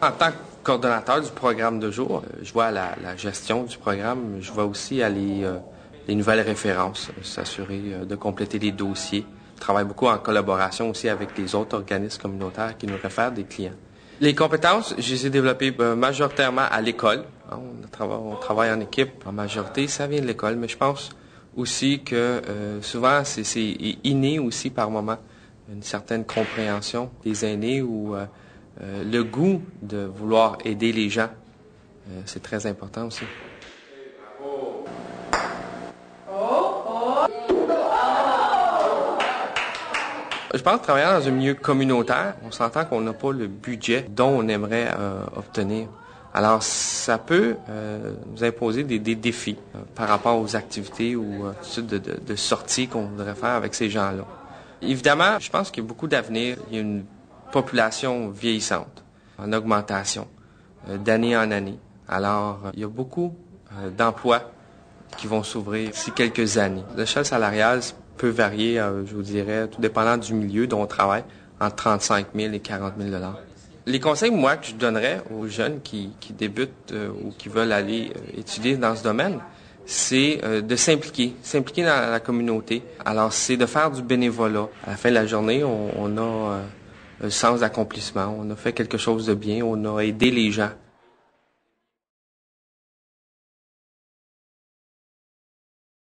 tant que coordonnateur du programme de jour, euh, je vois la, la gestion du programme, je vois aussi aller euh, les nouvelles références, euh, s'assurer euh, de compléter les dossiers. Je travaille beaucoup en collaboration aussi avec les autres organismes communautaires qui nous réfèrent des clients. Les compétences, je les ai développées majoritairement à l'école. Hein, On, travaille, on travaille en équipe. En majorité, ça vient de l'école, mais je pense aussi que euh, souvent, c'est c'est inné aussi par moment. Une certaine compréhension des aînés ou euh, euh, le goût de vouloir aider les gens. Euh, c'est très important aussi. Je pense que travaillant dans un milieu communautaire, on s'entend qu'on n'a pas le budget dont on aimerait euh, obtenir. Alors, ça peut nous imposer des, défis par rapport aux activités ou euh, de, de, de sorties qu'on voudrait faire avec ces gens-là. Évidemment, je pense qu'il y a beaucoup d'avenir. Il y a une population vieillissante, en augmentation, euh, d'année en année. Alors, euh, il y a beaucoup euh, d'emplois qui vont s'ouvrir d'ici quelques années. L'échelle salariale peut varier, je vous dirais, tout dépendant du milieu dont on travaille, entre 35 000 et 40 000 Les conseils, moi, que je donnerais aux jeunes qui, qui débutent euh, ou qui veulent aller étudier dans ce domaine, c'est euh, de s'impliquer, s'impliquer dans la communauté. Alors, c'est de faire du bénévolat. À la fin de la journée, on, on a euh, un sens d'accomplissement, on a fait quelque chose de bien, on a aidé les gens.